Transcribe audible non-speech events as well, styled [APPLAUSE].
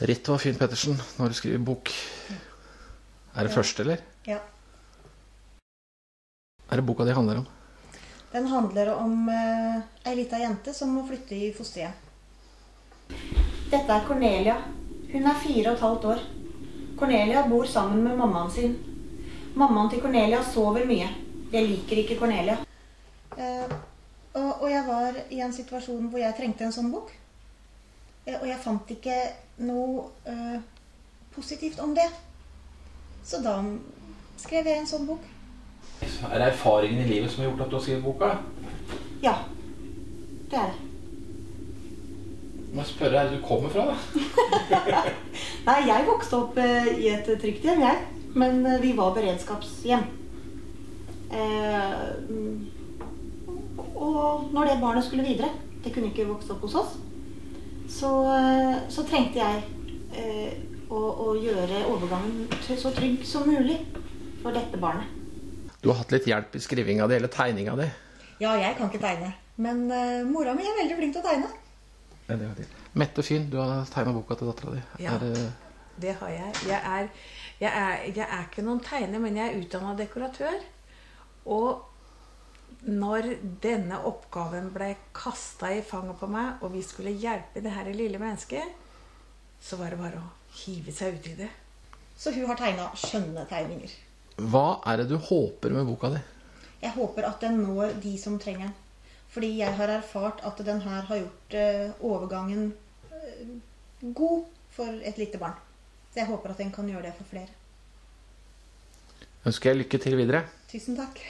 Ritva Finn Pettersen, når du skriver bok. Er det første, eller? Ja. Er det boka di handler om? Den handler om uh, ei lita jente som må flytte i fosterhjem. Dette er Cornelia. Hun er fire og et halvt år. Cornelia bor sammen med mammaen sin. Mammaen til Cornelia sover mye. Jeg liker ikke Cornelia. Uh, og, og, jeg var i en situasjon hvor jeg trengte en sånn bok. Eh, og jeg fant ikke noe eh, positivt om det. Så da skrev jeg en sånn bok. Er det erfaringen i livet som har gjort at du har skrevet boka? Ja. Det er det. Må jeg spørre, er det du kommer fra, da? [LAUGHS] Nei, jeg vokste opp eh, i et trygt hjem, jeg. Men vi var beredskapshjem. Eh, og når det barnet skulle videre Det kunne ikke vokse opp hos oss. Så, eh, så trengte jeg eh, å, å, gjøre overgangen så trygg som mulig for dette barnet. Du har hatt litt hjelp i skrivinga di eller tegninga di? Ja, jeg kan ikke tegne. Men uh, mora mi er veldig flink til å tegne. Ja, det det. Mette Fyn, du har tegna boka til dattera di. Ja, det... det har jeg. Jeg er, jeg, er, jeg er, ikke noen tegner, men jeg er utdanna dekoratør. Når denne oppgaven ble kasta i fanget på meg, og vi skulle hjelpe det her lille mennesket, så var det bare å hive seg uti det. Så hun har tegna skjønne tegninger. Hva er det du håper med boka di? Jeg håper at den når de som trenger den. Fordi jeg har erfart at den her har gjort uh, overgangen uh, god for et lite barn. Så jeg håper at den kan gjøre det for flere. Ønsker jeg lykke til videre. Tusen takk.